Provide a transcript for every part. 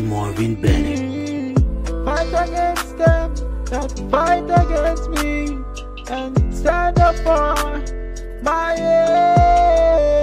Marvin Bennett. Fight against them that fight against me and stand up for my aim.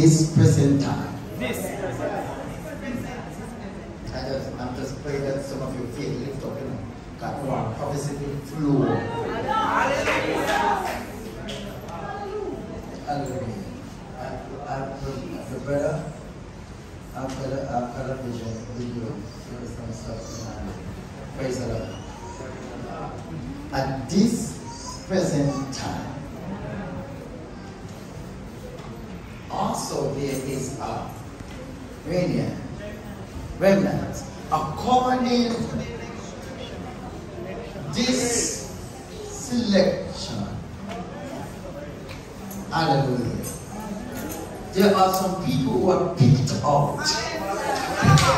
this presenter. also there is a remnant, remnant according this selection. Hallelujah. There are some people who are picked out,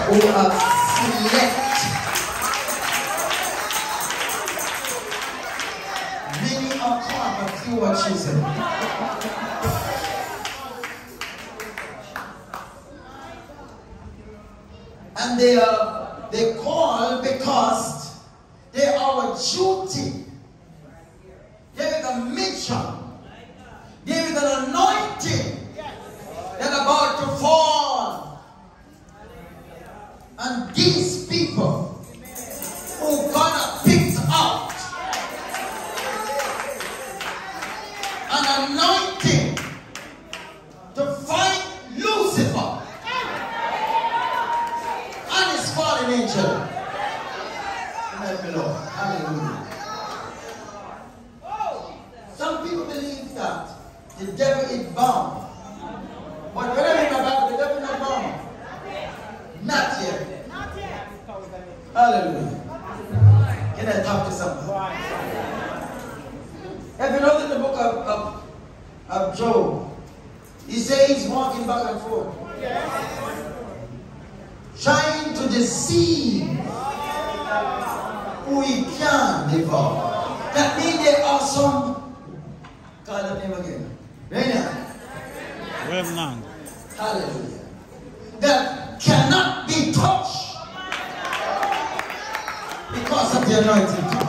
who are selected. Many are come, but few are chosen. 对呀 Lord. Hallelujah. Some people believe that the devil is bound. But when I read about the devil not bound. Not yet. Not yet. Hallelujah. Can I talk to someone? If you notice the book of, of, of Job, he says he's walking back and forth. Yes. Trying to deceive we can devour. That means there are some, call that name again, remnant. Remnant. Hallelujah. That cannot be touched because of the anointing.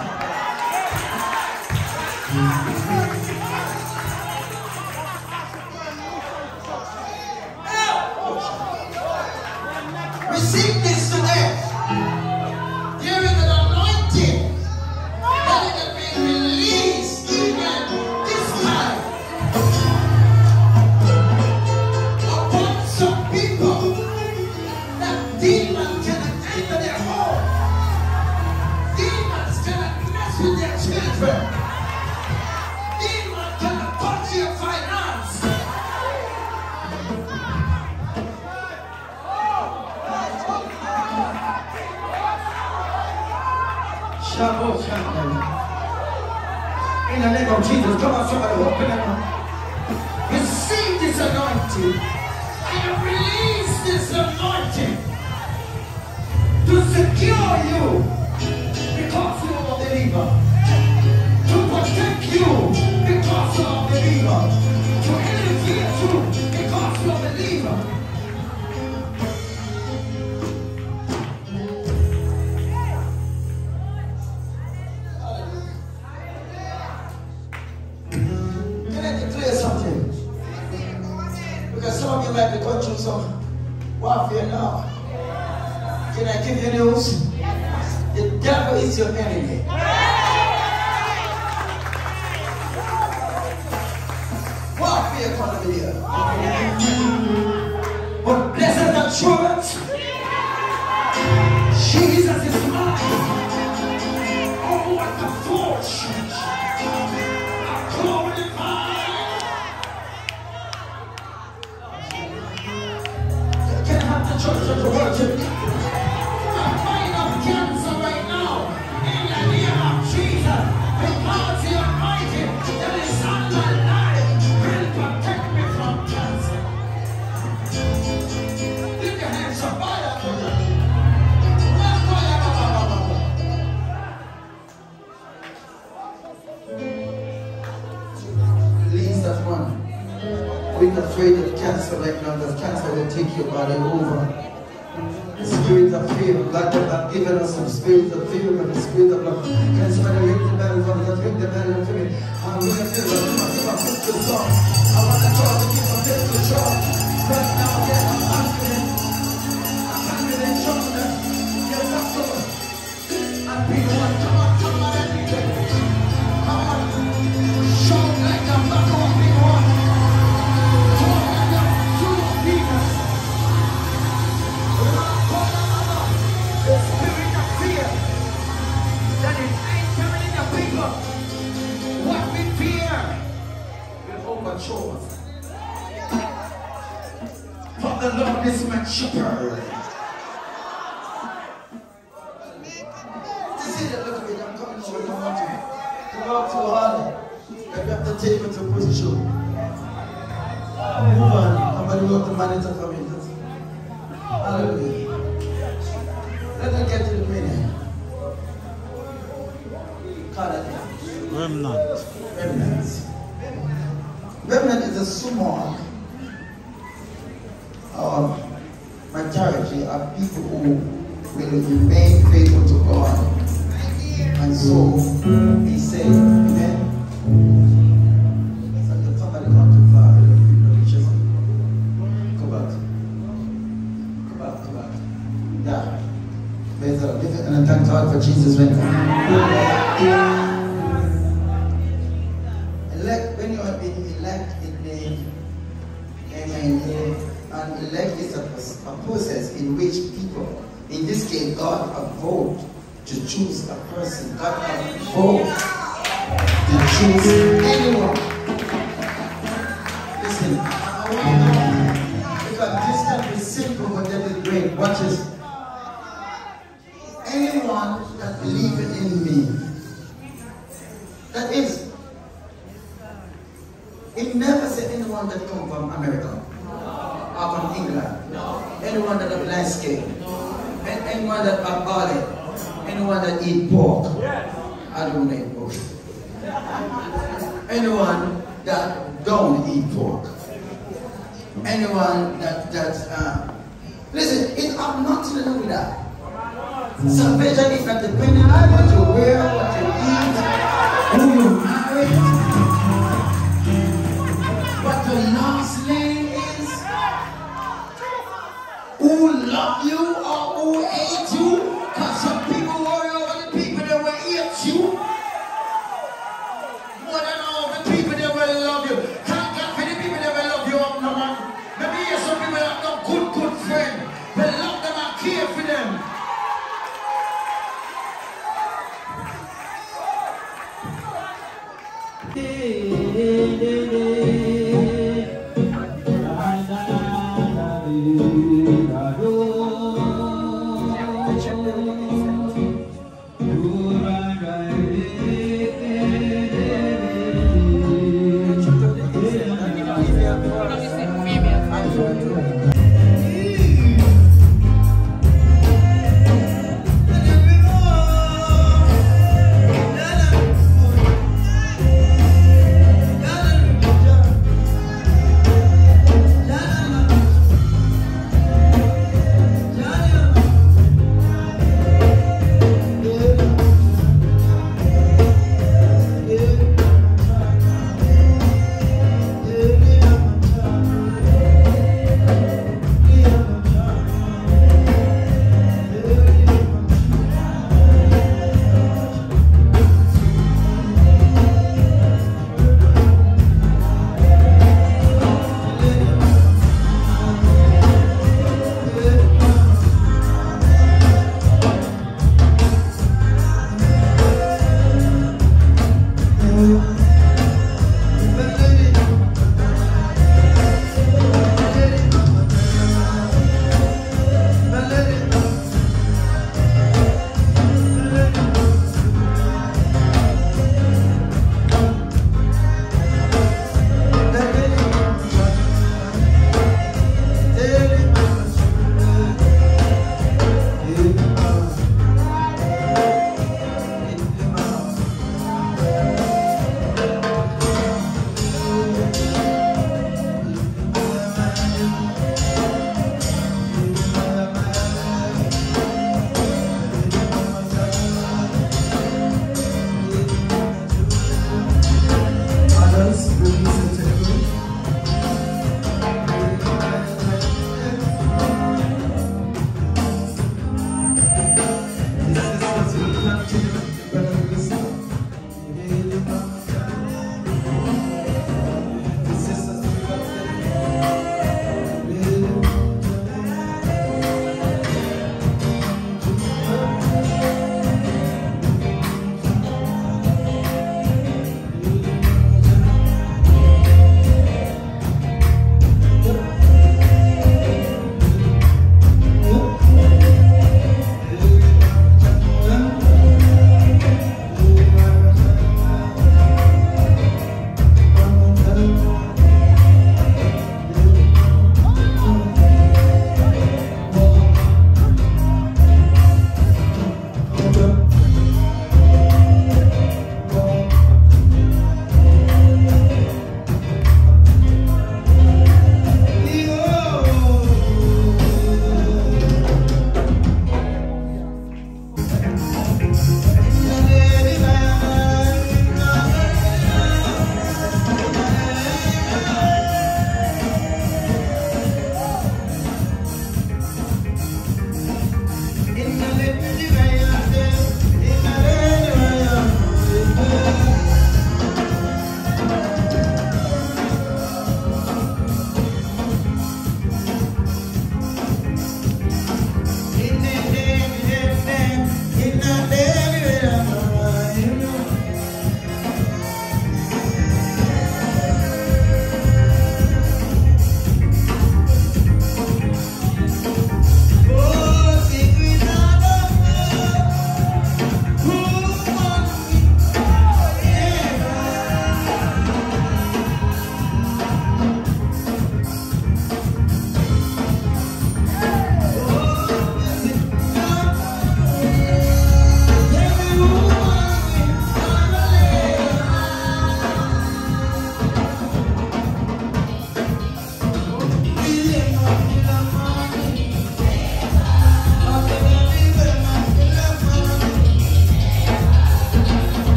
Oh, yeah. سبيد تطير من سبيد الرخ كان سؤال يكتب بقى من يكتب بقى for Jesus' name.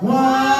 Why?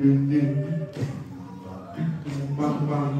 Bang bang.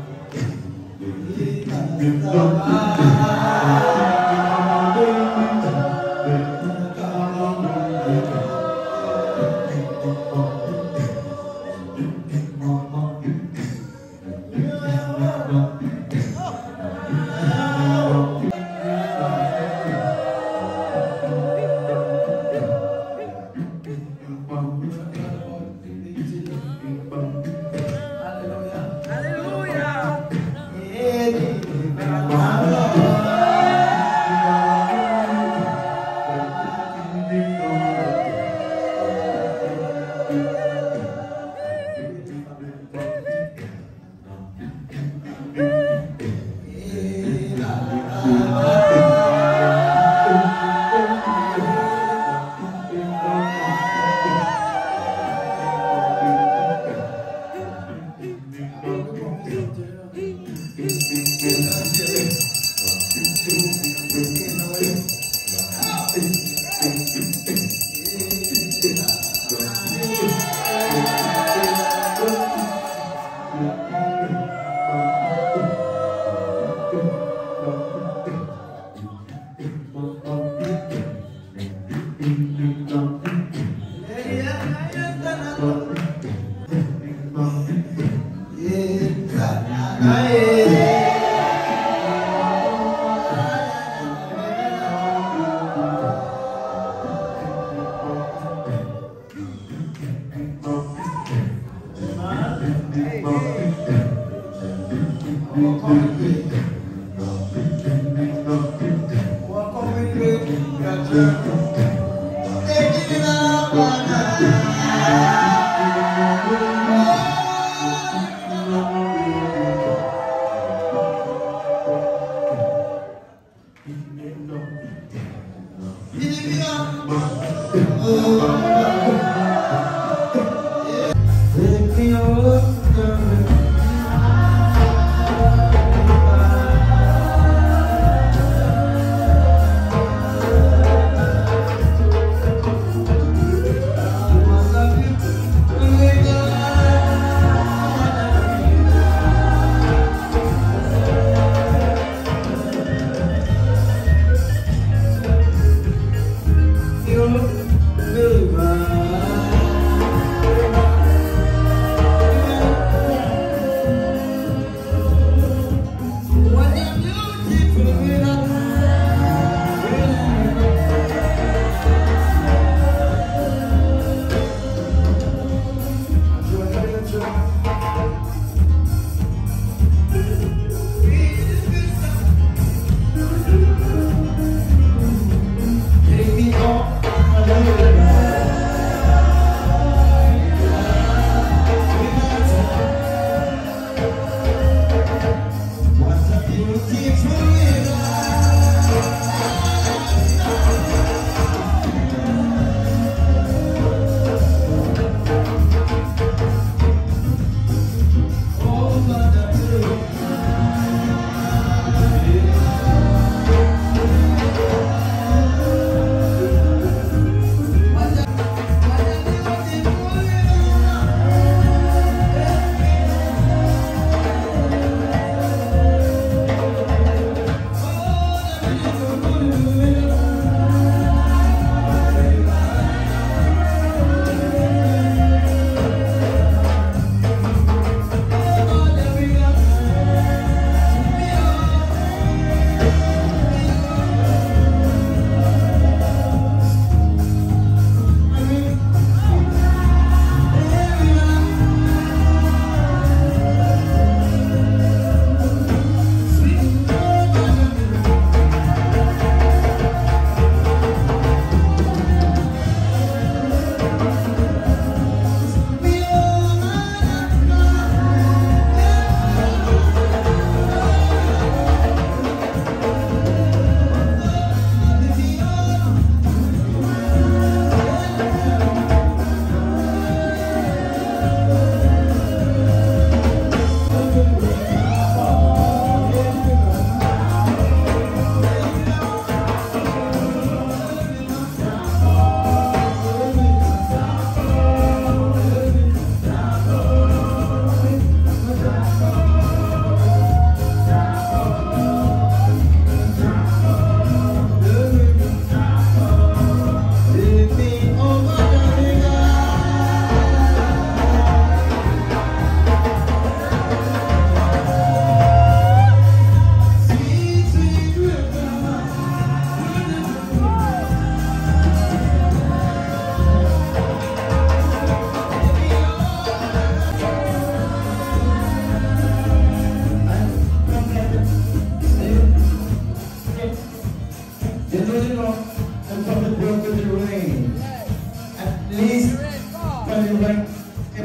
It's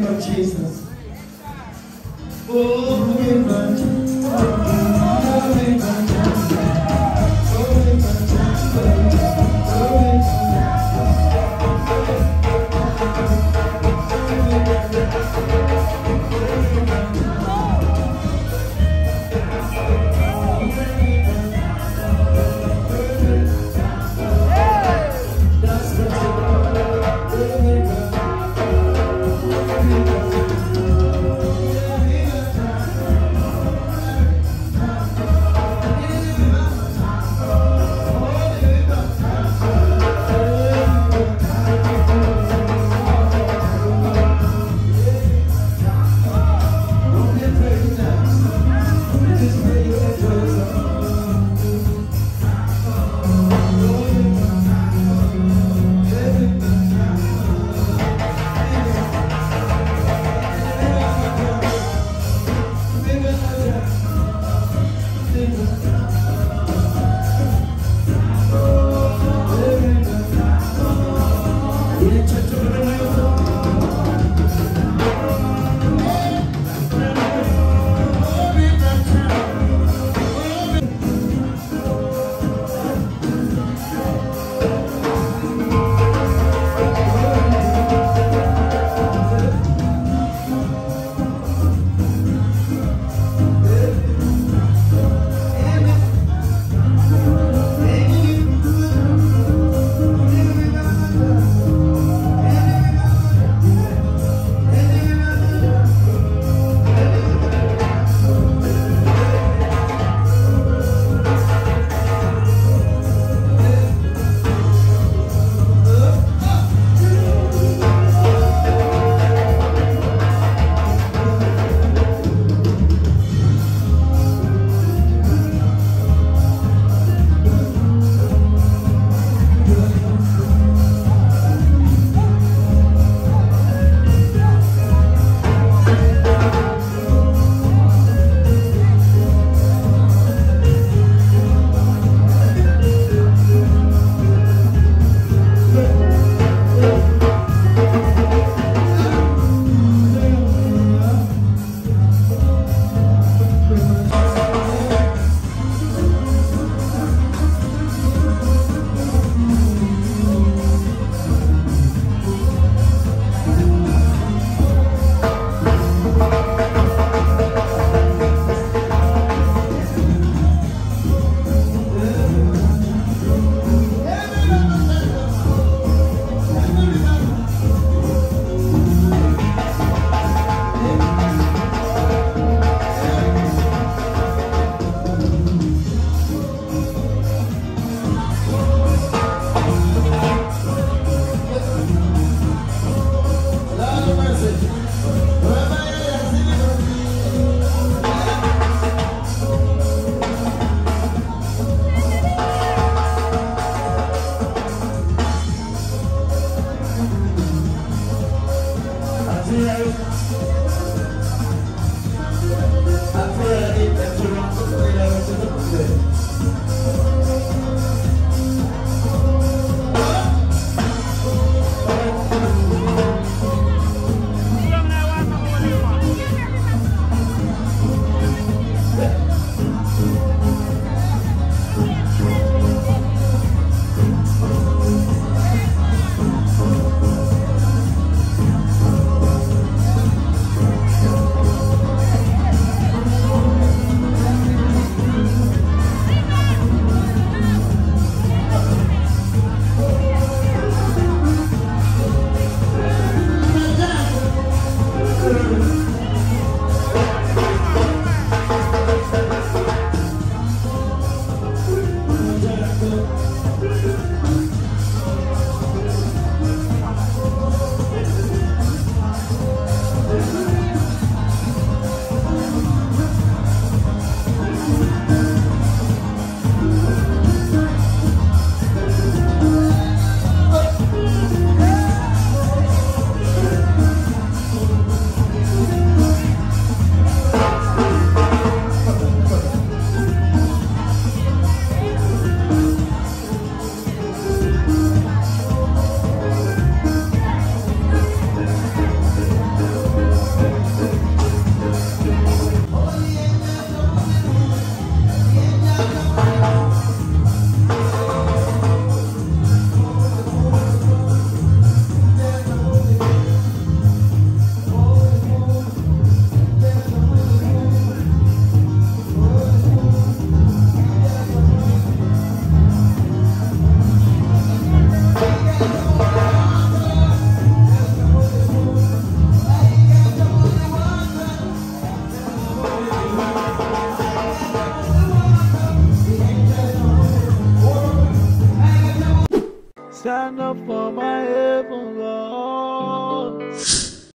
of Jesus. Oh, we up for my